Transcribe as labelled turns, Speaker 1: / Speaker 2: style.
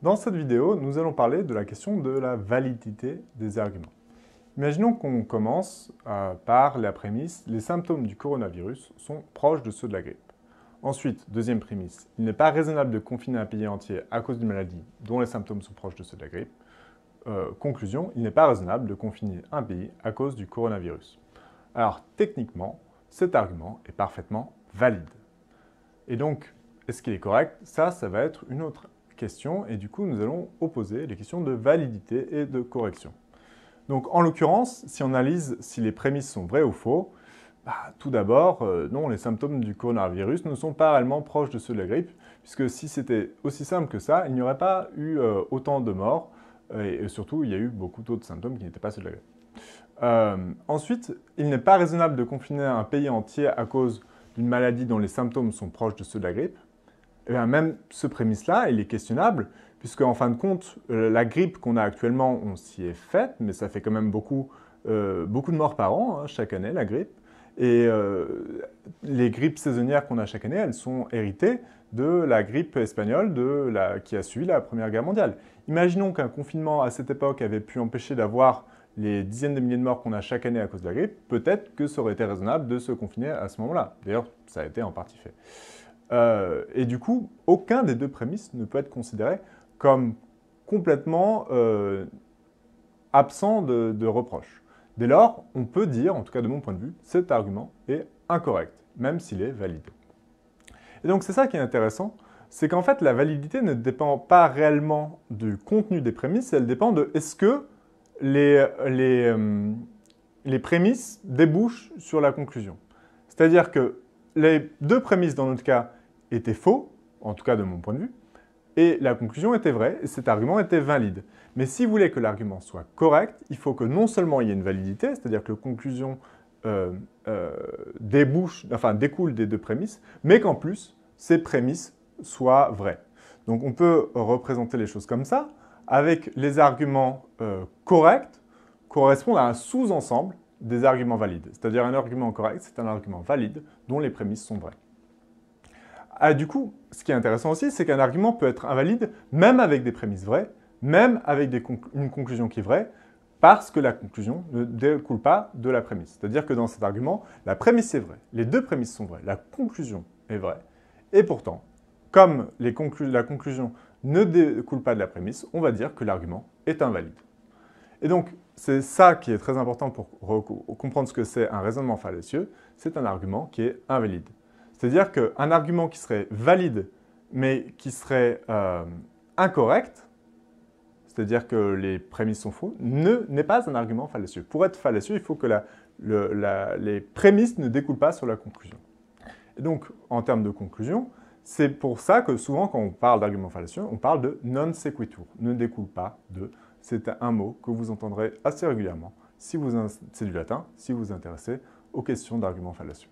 Speaker 1: Dans cette vidéo, nous allons parler de la question de la validité des arguments. Imaginons qu'on commence euh, par la prémisse « les symptômes du coronavirus sont proches de ceux de la grippe ». Ensuite, deuxième prémisse, il n'est pas raisonnable de confiner un pays entier à cause d'une maladie dont les symptômes sont proches de ceux de la grippe. Euh, conclusion, il n'est pas raisonnable de confiner un pays à cause du coronavirus. Alors, techniquement, cet argument est parfaitement valide. Et donc, est-ce qu'il est correct? Ça, ça va être une autre question, et du coup, nous allons opposer les questions de validité et de correction. Donc, en l'occurrence, si on analyse si les prémices sont vraies ou faux, bah, tout d'abord, euh, non, les symptômes du coronavirus ne sont pas réellement proches de ceux de la grippe, puisque si c'était aussi simple que ça, il n'y aurait pas eu euh, autant de morts, et, surtout, il y a eu beaucoup d'autres symptômes qui n'étaient pas ceux de la grippe. Euh, ensuite, il n'est pas raisonnable de confiner un pays entier à cause d'une maladie dont les symptômes sont proches de ceux de la grippe, eh même ce prémisse-là, il est questionnable, puisque en fin de compte, euh, la grippe qu'on a actuellement, on s'y est faite, mais ça fait quand même beaucoup, euh, beaucoup de morts par an, hein, chaque année, la grippe. Et euh, les grippes saisonnières qu'on a chaque année, elles sont héritées de la grippe espagnole qui a suivi la Première Guerre mondiale. Imaginons qu'un confinement à cette époque avait pu empêcher d'avoir les dizaines de milliers de morts qu'on a chaque année à cause de la grippe, peut-être que ça aurait été raisonnable de se confiner à ce moment-là. D'ailleurs, ça a été en partie fait. Euh, et du coup, aucun des deux prémices ne peut être considéré comme complètement euh, absent de, reproche. Dès lors, on peut dire, en tout cas de mon point de vue, cet argument est incorrect, même s'il est validé. Et donc c'est ça qui est intéressant, c'est qu'en fait la validité ne dépend pas réellement du contenu des prémices, elle dépend de est-ce que les, les, euh, les prémices débouchent sur la conclusion. C'est-à-dire que les deux prémices dans notre cas était faux, en tout cas de mon point de vue, et la conclusion était vraie, et cet argument était valide. Mais si vous voulez que l'argument soit correct, il faut que non seulement il y ait une validité, c'est-à-dire que la conclusion euh, euh, découle des deux prémices, mais qu'en plus, ces prémices soient vraies. Donc on peut représenter les choses comme ça, avec les arguments euh, corrects correspondent à un sous-ensemble des arguments valides. C'est-à-dire un argument correct, c'est un argument valide dont les prémices sont vraies. Ah, du coup, ce qui est intéressant aussi, c'est qu'un argument peut être invalide même avec des prémices vraies, même avec une conclusion qui est vraie, parce que la conclusion ne découle pas de la prémisse. C'est-à-dire que dans cet argument, la prémisse est vraie, les deux prémices sont vraies, la conclusion est vraie, et pourtant, comme la conclusion ne découle pas de la prémisse, on va dire que l'argument est invalide. Et donc, c'est ça qui est très important pour comprendre ce que c'est un raisonnement fallacieux, c'est un argument qui est invalide. C'est-à-dire qu'un argument qui serait valide, mais qui serait euh, incorrect, c'est-à-dire que les prémices sont faux, n'est pas un argument fallacieux. Pour être fallacieux, il faut que les prémices ne découlent pas sur la conclusion. Et donc, en termes de conclusion, c'est pour ça que souvent, quand on parle d'argument fallacieux, on parle de non sequitur, ne découle pas de. C'est un mot que vous entendrez assez régulièrement, si c'est du latin, si vous vous intéressez aux questions d'arguments fallacieux.